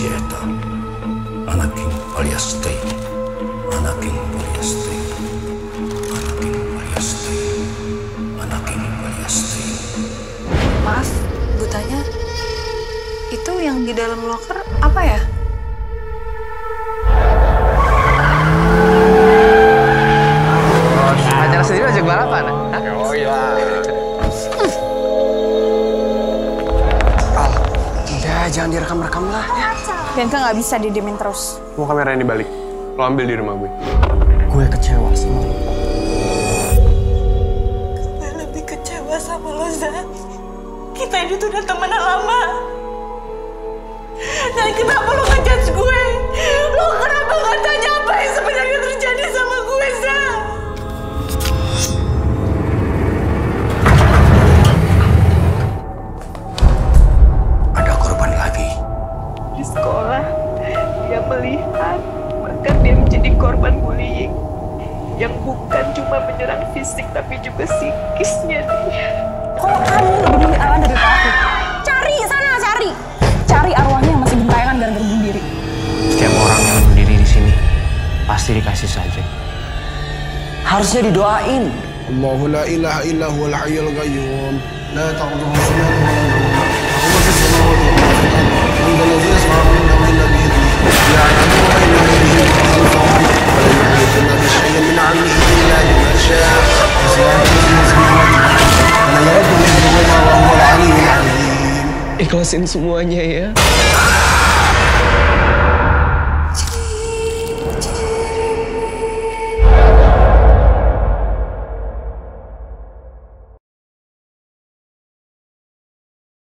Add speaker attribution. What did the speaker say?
Speaker 1: Света. Анакин Палестей. Анакин Палестей. Анакин Палестей.
Speaker 2: Анакин Maaf, butanya. Itu yang di dalam locker apa ya?
Speaker 3: Acara sendiri ajak balapan?
Speaker 4: Oh iya.
Speaker 3: Jangan direkam-rekam lah.
Speaker 2: Bianca nggak bisa didiemin terus.
Speaker 4: Mau kamera ini balik. Lo ambil di rumah gue.
Speaker 3: Gue kecewa sama lo.
Speaker 5: Gue lebih kecewa sama lo, Zan. Kita ini tuh udah temenan lama. Dan kenapa sekolah, dia melihat bahkan dia menjadi korban bullying yang bukan cuma menyerang fisik tapi juga psikisnya dia.
Speaker 6: Kalau kamu lebih milih Alan dari aku, cari sana cari, cari arwahnya yang masih gentayangan gara-gara diri.
Speaker 3: Setiap orang yang berdiri di sini pasti dikasih saja. Harusnya didoain.
Speaker 7: Allahu la ilaha illa huwal hayyul qayyum. La ta'udhu bi wa
Speaker 3: Ikhlasin semuanya ya.